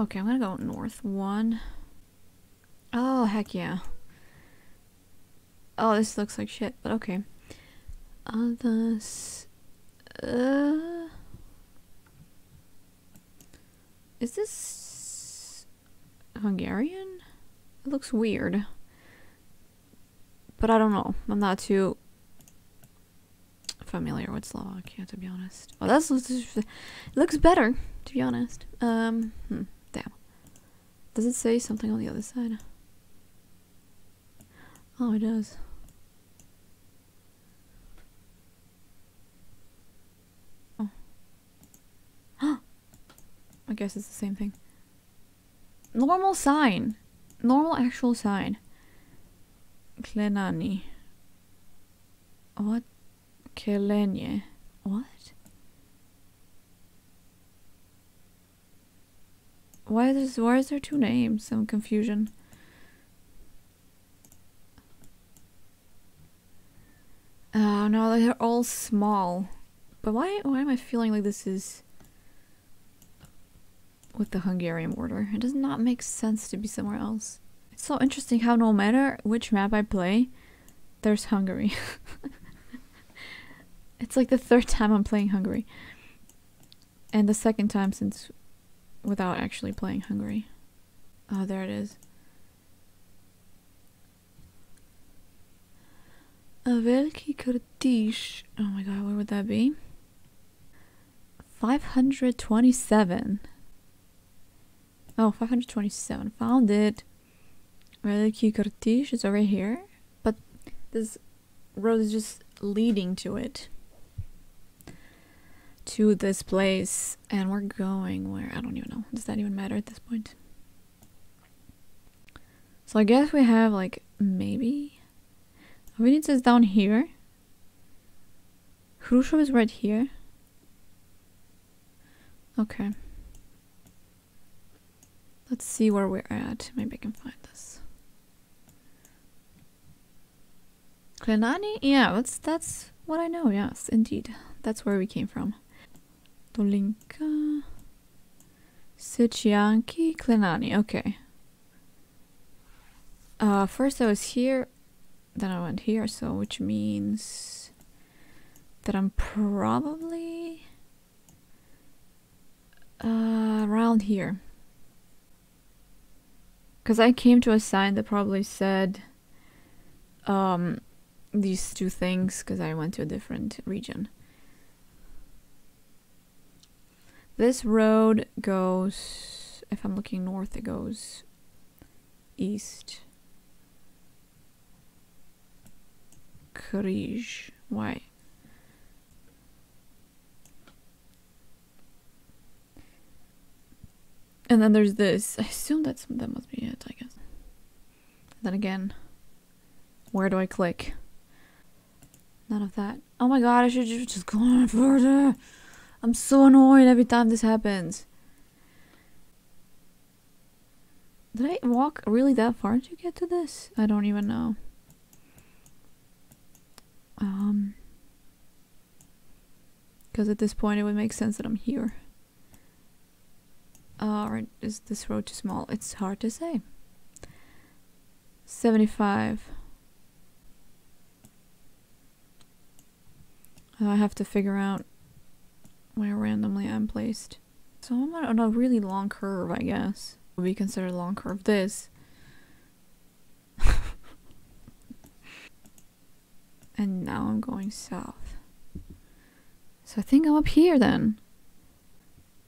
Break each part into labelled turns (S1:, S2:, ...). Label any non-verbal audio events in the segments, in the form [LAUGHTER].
S1: Okay, I'm gonna go north. One. Oh, heck yeah. Oh, this looks like shit, but okay. Others. Uh. Is this Hungarian? It looks weird. But I don't know. I'm not too familiar with Slovakia, to be honest. Oh, that's it looks better, to be honest. Um, hmm. Does it say something on the other side? Oh, it does. Oh. [GASPS] I guess it's the same thing. Normal sign. Normal actual sign. Klenani. What? Kelenie. What? Why is why is there two names? Some confusion. Oh no, they're all small. But why why am I feeling like this is with the Hungarian border? It does not make sense to be somewhere else. It's so interesting how no matter which map I play, there's Hungary. [LAUGHS] it's like the third time I'm playing Hungary. And the second time since without actually playing Hungary. Oh, there it is. A Veliki Kurdish. Oh my god, where would that be? 527. Oh, 527. Found it. Veliki Kurdish is over here. But this road is just leading to it. To this place. And we're going where? I don't even know. Does that even matter at this point? So I guess we have like maybe Vinitz is down here. Hrushov is right here. Okay. Let's see where we're at. Maybe I can find this. Klenani? Yeah, that's that's what I know. Yes, indeed. That's where we came from. Dolinka. Sycianki, Klenani. Okay. Uh, first I was here, then I went here, so which means that I'm probably uh, around here. Because I came to a sign that probably said um, these two things because I went to a different region. This road goes, if I'm looking north, it goes east. Krij. Why? And then there's this. I assume that's that must be it, I guess. Then again, where do I click? None of that. Oh my god, I should just go on further. I'm so annoyed every time this happens. Did I walk really that far to get to this? I don't even know. Um, because at this point it would make sense that I'm here. Uh, is this road too small? It's hard to say. 75. I have to figure out where randomly I'm placed. So I'm on a really long curve, I guess. Would be considered a long curve. This. [LAUGHS] and now I'm going south. So I think I'm up here then.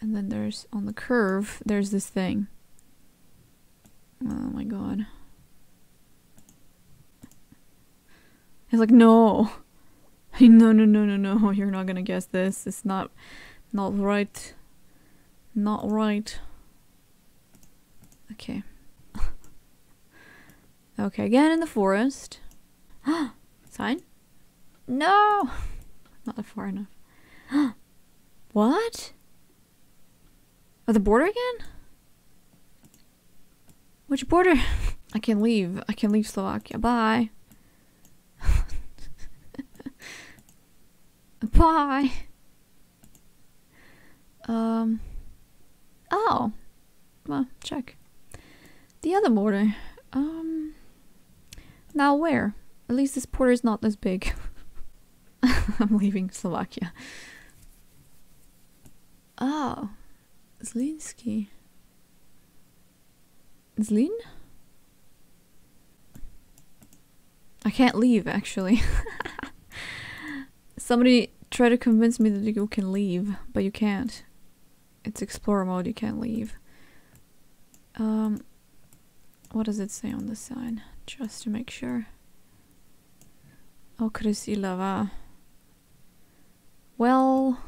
S1: And then there's, on the curve, there's this thing. Oh my god. He's like, no. [LAUGHS] no, no, no, no, no, [LAUGHS] you're not gonna guess this. It's not, not right. Not right. Okay. [LAUGHS] okay, again in the forest. [GASPS] Sign? No! Not far enough. [GASPS] what? Oh, the border again? Which border? I can leave. I can leave Slovakia. Bye. Bye. Um. Oh. Well, check. The other border. Um. Now where? At least this border is not this big. [LAUGHS] I'm leaving Slovakia. Oh. Zlinski. Zlin? I can't leave, actually. [LAUGHS] Somebody tried to convince me that you can leave, but you can't. It's explorer mode, you can't leave. Um, what does it say on the sign? Just to make sure. Okres Ilava. Well,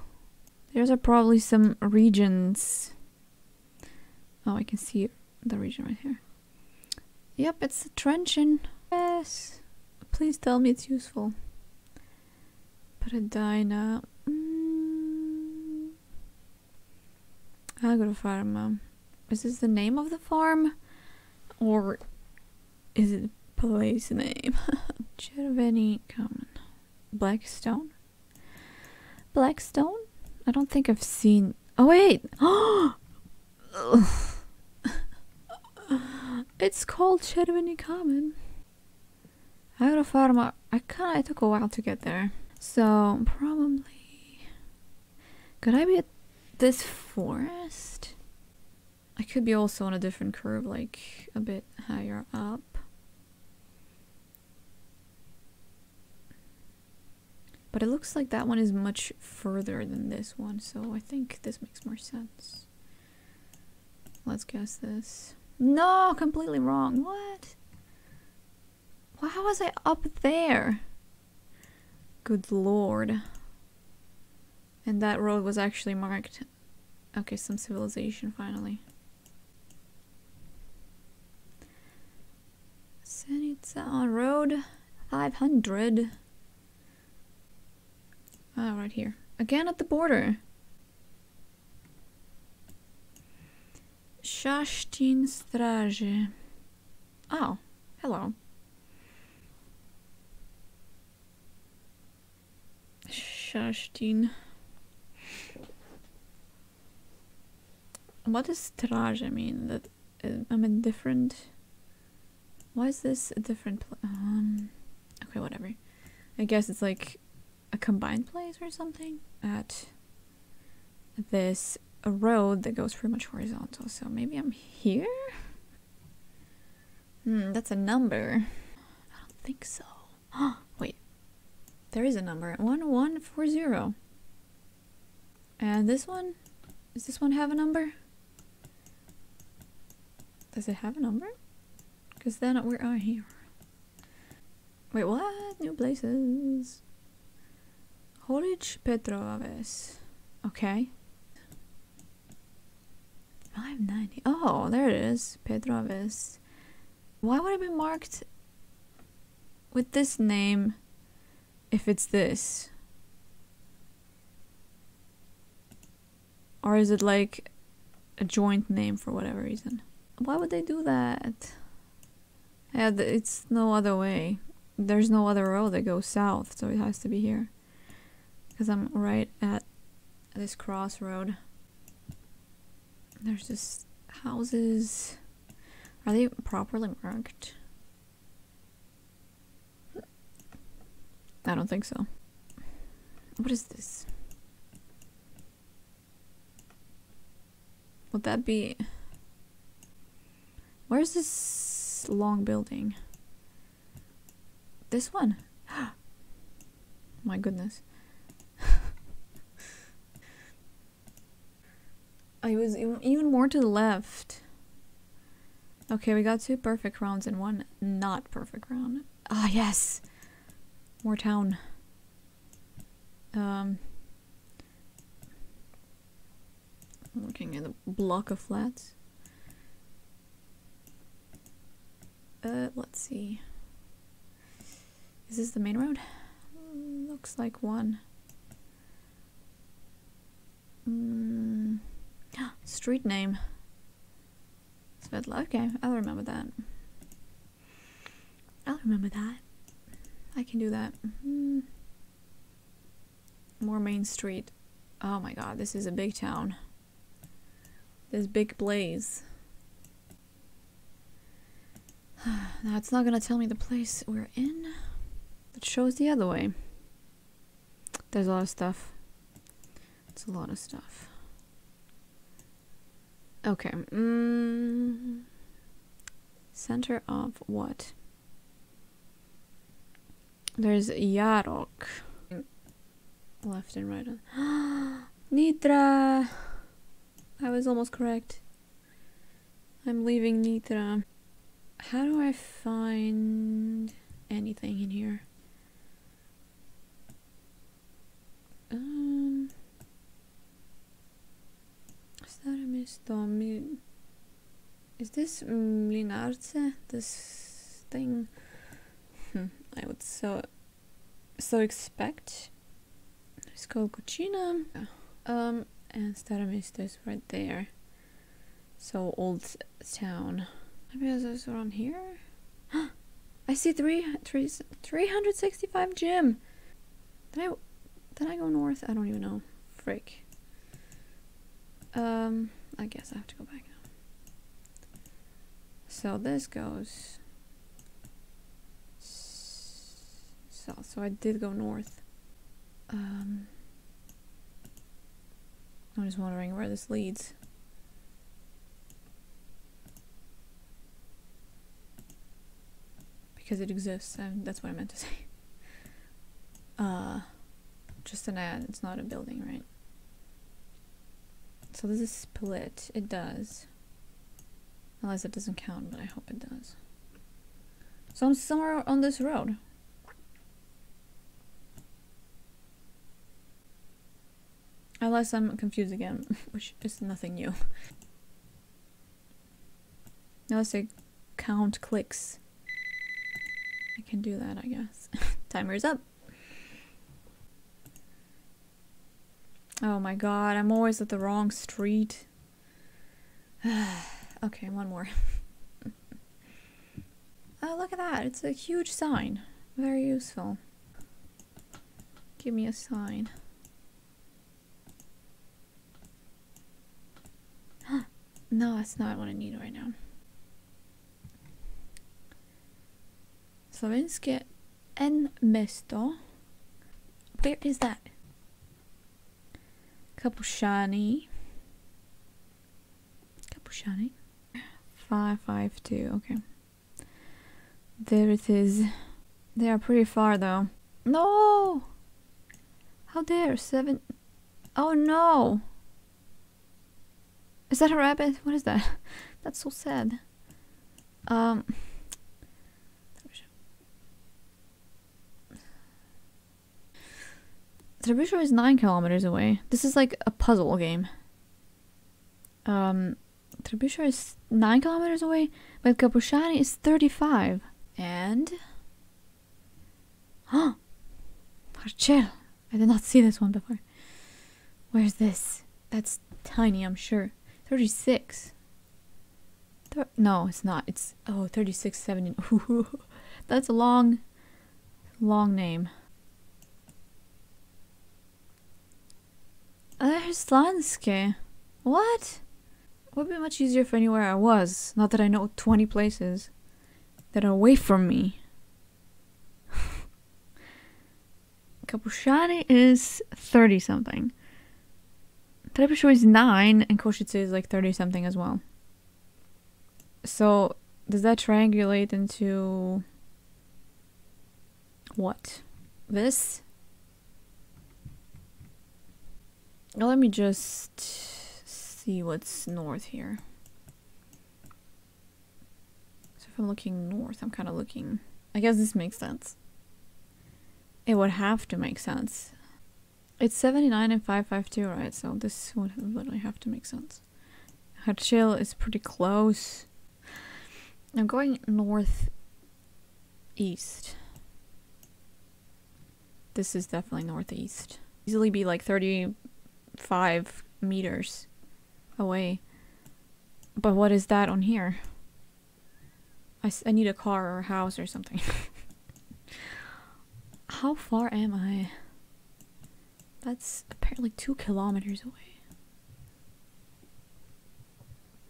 S1: there's probably some regions. Oh, I can see the region right here. Yep, it's a Trenčín. Yes. Please tell me it's useful. Predina. Mm. Agrofarma. Is this the name of the farm? Or is it place name? [LAUGHS] Cherveni Common. Blackstone? Blackstone? I don't think I've seen. Oh, wait! [GASPS] it's called Cherveni Common. Agrofarma. I kinda. It took a while to get there. So, probably. Could I be at this forest? I could be also on a different curve, like a bit higher up. But it looks like that one is much further than this one, so I think this makes more sense. Let's guess this. No, completely wrong. What? Why was I up there? Good lord. And that road was actually marked. Okay, some civilization finally. Senica on Road 500. Ah, right here. Again at the border. Shashtin Straže. Oh, Shashtin. What does Straže mean? That uh, I'm in different. Why is this a different? Um. Okay, whatever. I guess it's like a combined place or something at this road that goes pretty much horizontal. So maybe I'm here? Hmm, that's a number. I don't think so. [GASPS] There is a number. 1140. And this one? Does this one have a number? Does it have a number? Because then we're out here. Wait, what? New places. Holic Petroves. Okay. 590. Oh, there it is. Petroves. Why would it be marked with this name if it's this? Or is it like a joint name for whatever reason? Why would they do that? Yeah, it's no other way. There's no other road that goes south, so it has to be here because I'm right at this crossroad. There's just houses. Are they properly marked? I don't think so. What is this? Would that be... Where's this long building? This one? [GASPS] My goodness. [LAUGHS] I was even more to the left. Okay, we got two perfect rounds and one not perfect round. Ah, yes! More town. Um, looking at a block of flats. Uh, let's see. Is this the main road? Looks like one. Mm. [GASPS] Street name. Svetla. Okay, I'll remember that. I'll remember that. I can do that. Mm -hmm. More Main Street. Oh my god, this is a big town. This big blaze. [SIGHS] now it's not gonna tell me the place we're in. It shows the other way. There's a lot of stuff. It's a lot of stuff. Okay. Mm, center of what? There's Yarok. Left and right. [GASPS] Nitra! I was almost correct. I'm leaving Nitra. How do I find anything in here? Um, Stare mesto mi... Is this Mlinarce? This thing? I would so so expect. It's called Cucina. Um, and Stare mesto is right there. So old town. Maybe it's around here. [GASPS] I see three, three, 365 gym. Did I did I go north? I don't even know. Frick. Um, I guess I have to go back now. So this goes south. So I did go north. Um, I'm just wondering where this leads. Because it exists, and that's what I meant to say. [LAUGHS] Uh, just an ad, it's not a building, right? So this is split. It does. Unless it doesn't count, but I hope it does. So I'm somewhere on this road. Unless I'm confused again, [LAUGHS] which is nothing new. Now let's say count clicks. I can do that, I guess. [LAUGHS] Timer's up. Oh my god, I'm always at the wrong street. [SIGHS] okay, one more. [LAUGHS] oh, look at that. It's a huge sign. Very useful. Give me a sign. No, that's not what I need right now. Slovenské en mesto. Where is that? Kapushani. Kapushani. 552, okay. There it is. They are pretty far though. No! How dare? Seven. Oh no! Is that a rabbit? What is that? [LAUGHS] That's so sad. Um. Trebuchet is 9 kilometers away. This is like a puzzle game. Um, Trebuchet is 9 kilometers away, but Kapushani is 35. And... Huh! [GASPS] Marcel! I did not see this one before. Where's this? That's tiny, I'm sure. 36. Thir no, it's not. It's, oh, 36, 70. [LAUGHS] That's a long, long name. Arslanske. What? Would be much easier if anywhere I was. Not that I know 20 places that are away from me. [LAUGHS] Kapushani is 30 something. Trebisho is 9 and Košice is like 30 something as well. So, does that triangulate into what? This? let me just see what's north here. So if I'm looking north, I'm kind of looking... I guess this makes sense. It would have to make sense. It's 79 and 552, right? So this would literally have to make sense. Harchil is pretty close. I'm going north east. This is definitely northeast. Easily be like 30 five meters away. But what is that on here? I, I need a car or a house or something. [LAUGHS] How far am I? That's apparently two kilometers away.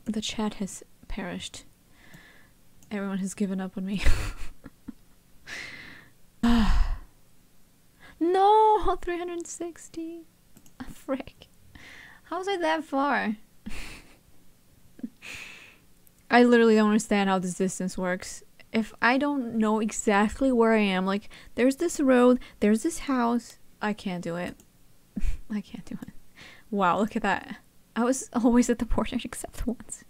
S1: The chat has perished. Everyone has given up on me. [SIGHS] no, 360. A Frick. How was I that far? [LAUGHS] I literally don't understand how this distance works. If I don't know exactly where I am, like, there's this road, there's this house, I can't do it. [LAUGHS] I can't do it. Wow, look at that. I was always at the porch except once.